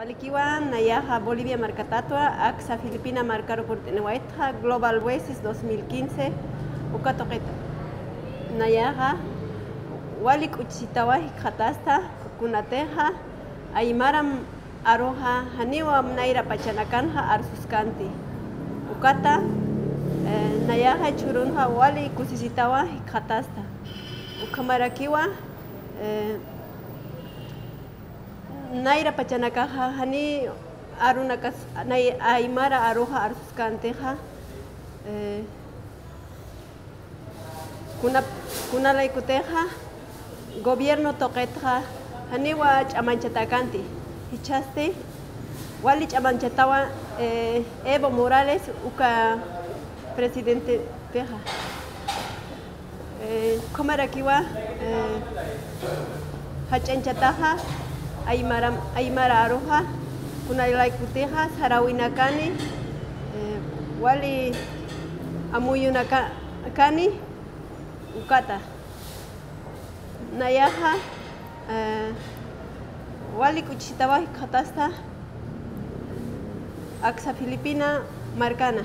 Walikiwa Nayaja Bolivia Marcatatua, AXA Filipina Marcaro por Tenehuaitja, Global Voices 2015, Ukatoqueta. Nayaja, Walik Uchitawahi Katasta, Kunateja, Aymaram Aroja, Haniwa Naira Pachanakanja, Arsuskanti. Ukata, eh, Nayaja Churunja, Wali Kusisitawahi Katasta. Ukamarakiwa, eh, Naira pachanakaja hani arunakas nay aymara aruja arsuskanteja eh, kuna kuna laikuteja gobierno toqetja hani wa ch'amanchatakanti hichaste wali ch'amanchatawa eh, Evo Morales uka presidente teja eh, komarakiwa eh, Aymara, Aymara Aroja, Kunalaikuteja, Sarawinakani, eh, Wali Amuyunakani, Ukata. Nayaja, eh, Wali Kuchitawa Katasta, Axa Filipina, Marcana.